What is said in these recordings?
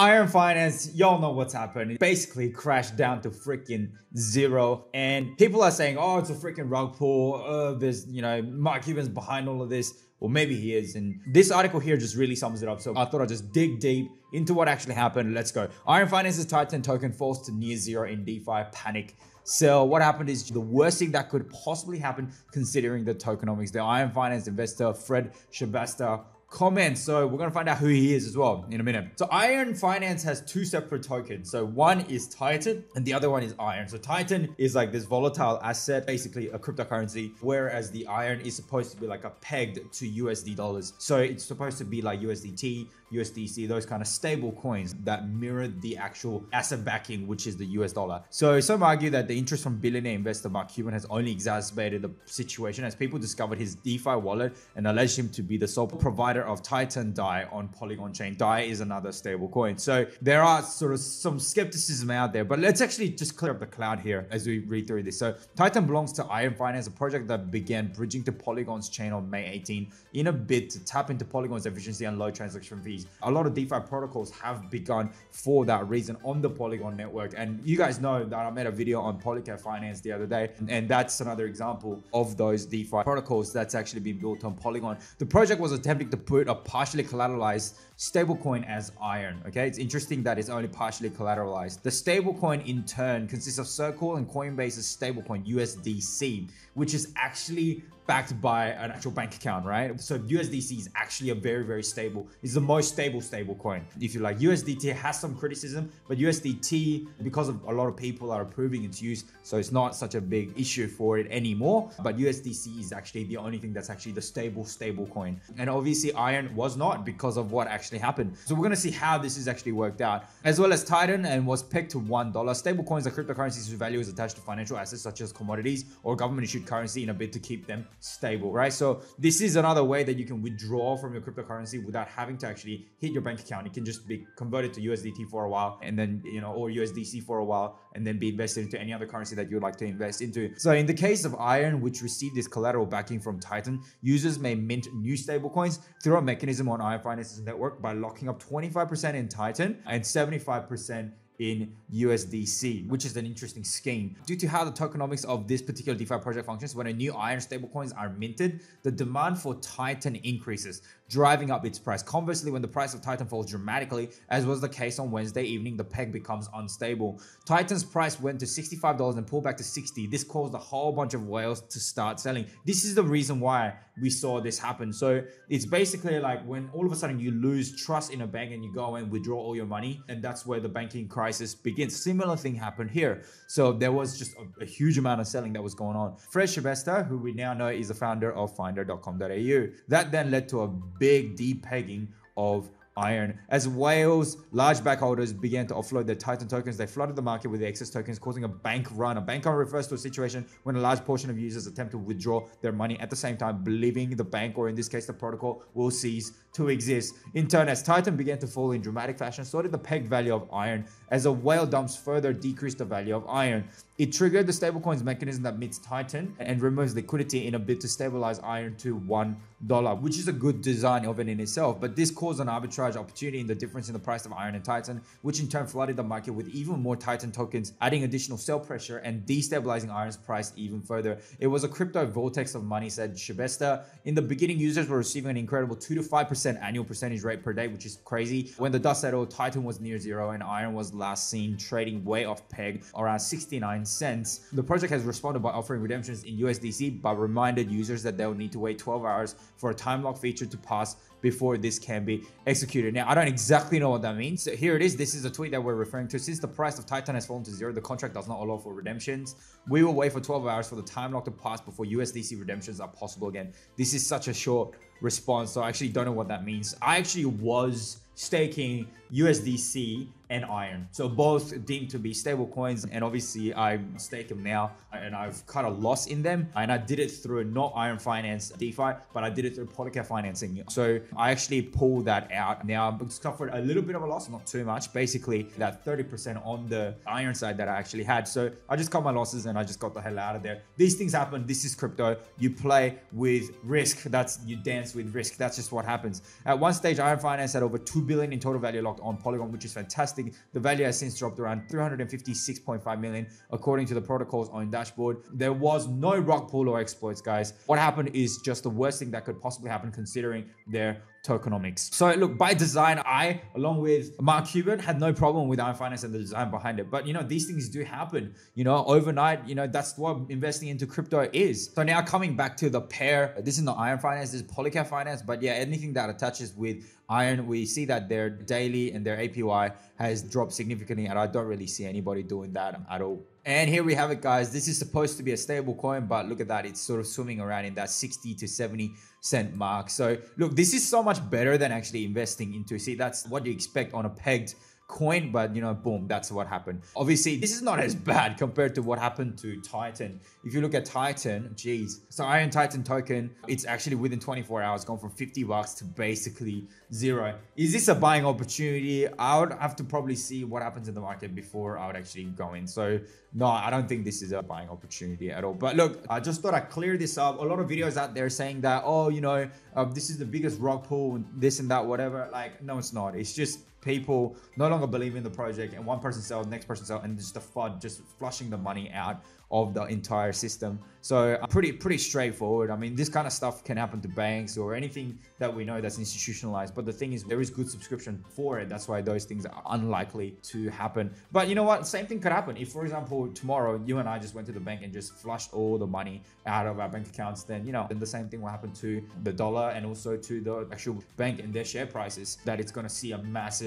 Iron Finance, y'all know what's happened. It basically crashed down to freaking zero. And people are saying, oh, it's a freaking rug pull. Uh, there's, you know, Mark Cuban's behind all of this. Well, maybe he is. And this article here just really sums it up. So I thought I'd just dig deep into what actually happened. Let's go. Iron Finance's Titan token falls to near zero in DeFi panic. So what happened is the worst thing that could possibly happen considering the tokenomics. The Iron Finance investor Fred Schebesta comments. So we're gonna find out who he is as well in a minute. So Iron Finance has two separate tokens. So one is Titan and the other one is Iron. So Titan is like this volatile asset, basically a cryptocurrency, whereas the Iron is supposed to be like a pegged to USD dollars. So it's supposed to be like USDT, USDC, those kind of stable coins that mirror the actual asset backing, which is the US dollar. So some argue that the interest from billionaire investor Mark Cuban has only exacerbated the situation as people discovered his DeFi wallet and alleged him to be the sole provider of Titan DAI on Polygon chain. DAI is another stable coin. So there are sort of some skepticism out there, but let's actually just clear up the cloud here as we read through this. So Titan belongs to Iron Finance, a project that began bridging to Polygon's chain on May 18 in a bid to tap into Polygon's efficiency and low transaction fees. A lot of DeFi protocols have begun for that reason on the Polygon network. And you guys know that I made a video on Polycat Finance the other day, and that's another example of those DeFi protocols that's actually been built on Polygon. The project was attempting to put a partially collateralized stablecoin as Iron. Okay, it's interesting that it's only partially collateralized. The stablecoin in turn consists of Circle and Coinbase's stablecoin USDC, which is actually backed by an actual bank account, right? So USDC is actually a very, very stable, it's the most stable stable coin. If you like, USDT has some criticism, but USDT, because of a lot of people are approving its use, so it's not such a big issue for it anymore. But USDC is actually the only thing that's actually the stable, stable coin. And obviously Iron was not because of what actually happened. So we're gonna see how this is actually worked out. As well as Titan and was pegged to $1. Stable coins are cryptocurrencies whose value is attached to financial assets such as commodities or government issued currency in a bid to keep them stable, right? So this is another way that you can withdraw from your cryptocurrency without having to actually hit your bank account. It can just be converted to USDT for a while and then, you know, or USDC for a while and then be invested into any other currency that you'd like to invest into. So in the case of Iron, which received this collateral backing from Titan, users may mint new stablecoins through a mechanism on Iron Finance's network by locking up 25% in Titan and 75% in USDC, which is an interesting scheme. Due to how the tokenomics of this particular DeFi project functions, when a new Iron stablecoins are minted, the demand for Titan increases, driving up its price. Conversely, when the price of Titan falls dramatically, as was the case on Wednesday evening, the peg becomes unstable. Titan's price went to $65 and pulled back to 60. This caused a whole bunch of whales to start selling. This is the reason why we saw this happen. So it's basically like when all of a sudden you lose trust in a bank and you go and withdraw all your money, and that's where the banking crisis begins. Similar thing happened here. So there was just a, a huge amount of selling that was going on. Fred Schebesta, who we now know is the founder of finder.com.au, that then led to a big depegging of iron. As whales, large backholders began to offload their Titan tokens, they flooded the market with the excess tokens, causing a bank run. A bank run refers to a situation when a large portion of users attempt to withdraw their money at the same time, believing the bank, or in this case, the protocol, will cease to exist. In turn, as Titan began to fall in dramatic fashion, so did the peg value of iron. As a whale dumps further decreased the value of iron. It triggered the stablecoins mechanism that meets Titan and removes liquidity in a bid to stabilize iron to $1, which is a good design of it in itself. But this caused an arbitrage opportunity in the difference in the price of iron and Titan, which in turn flooded the market with even more Titan tokens, adding additional sell pressure and destabilizing iron's price even further. It was a crypto vortex of money, said Schebesta. In the beginning, users were receiving an incredible 2 to 5% annual percentage rate per day, which is crazy. When the dust settled, Titan was near zero and iron was last seen trading way off peg around 69 cents. The project has responded by offering redemptions in USDC, but reminded users that they'll need to wait 12 hours for a time lock feature to pass before this can be executed. Now, I don't exactly know what that means. So here it is. This is a tweet that we're referring to. Since the price of Titan has fallen to zero, the contract does not allow for redemptions. We will wait for 12 hours for the time lock to pass before USDC redemptions are possible again. This is such a short response, so I actually don't know what that means. I actually was staking USDC and Iron. So both deemed to be stable coins. And obviously I stake them now and I've cut a loss in them. And I did it through not Iron Finance DeFi, but I did it through Polycat financing. So I actually pulled that out. Now I've suffered a little bit of a loss, not too much. Basically that 30% on the Iron side that I actually had. So I just cut my losses and I just got the hell out of there. These things happen. This is crypto. You play with risk. That's you dance with risk. That's just what happens. At one stage, Iron Finance had over 2 billion in total value locked on Polygon, which is fantastic. The value has since dropped around 356.5 million, according to the protocol's own dashboard. There was no rug pull or exploits, guys. What happened is just the worst thing that could possibly happen considering their tokenomics. So look, by design, I, along with Mark Cuban, had no problem with Iron Finance and the design behind it. But you know, these things do happen. You know, overnight, you know, that's what investing into crypto is. So now coming back to the pair, this is not Iron Finance, this is Polycat Finance. But yeah, anything that attaches with Iron, we see that their daily and their APY has dropped significantly, and I don't really see anybody doing that at all. And here we have it, guys. This is supposed to be a stable coin, but look at that. It's sort of swimming around in that 60 to 70 cent mark. So look, this is so much better than actually investing into. See, that's what you expect on a pegged coin, but you know, boom, that's what happened. Obviously, this is not as bad compared to what happened to Titan. If you look at Titan, geez, so Iron Titan token, it's actually within 24 hours gone from 50 bucks to basically zero. Is this a buying opportunity? I would have to probably see what happens in the market before I would actually go in. So no, I don't think this is a buying opportunity at all. But look, I just thought I'd clear this up. A lot of videos out there saying that, oh, you know, uh, this is the biggest rug pull, this and that, whatever. Like, no, it's not. It's just people no longer believe in the project and one person sells next person sells and just the FUD just flushing the money out of the entire system. So uh, pretty pretty straightforward. I mean, this kind of stuff can happen to banks or anything that we know that's institutionalized. But the thing is, there is good subscription for it. That's why those things are unlikely to happen. But you know what? Same thing could happen. If, for example, tomorrow you and I just went to the bank and just flushed all the money out of our bank accounts, then you know, then the same thing will happen to the dollar and also to the actual bank and their share prices. That it's going to see a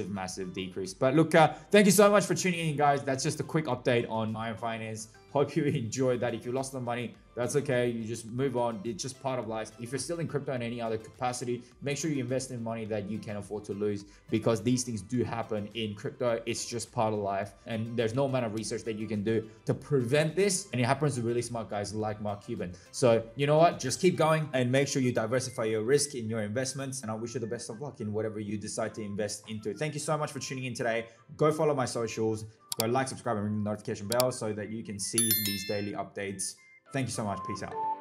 massive, massive decrease. But look, uh, thank you so much for tuning in, guys. That's just a quick update on Iron Finance. Hope you enjoyed that. If you lost the money, that's okay. You just move on. It's just part of life. If you're still in crypto in any other capacity, make sure you invest in money that you can afford to lose because these things do happen in crypto. It's just part of life. And there's no amount of research that you can do to prevent this. And it happens to really smart guys like Mark Cuban. So, you know what? Just keep going and make sure you diversify your risk in your investments. And I wish you the best of luck in whatever you decide to invest into. Thank you so much for tuning in today. Go follow my socials Go like, subscribe, and ring the notification bell so that you can see these daily updates. Thank you so much. Peace out.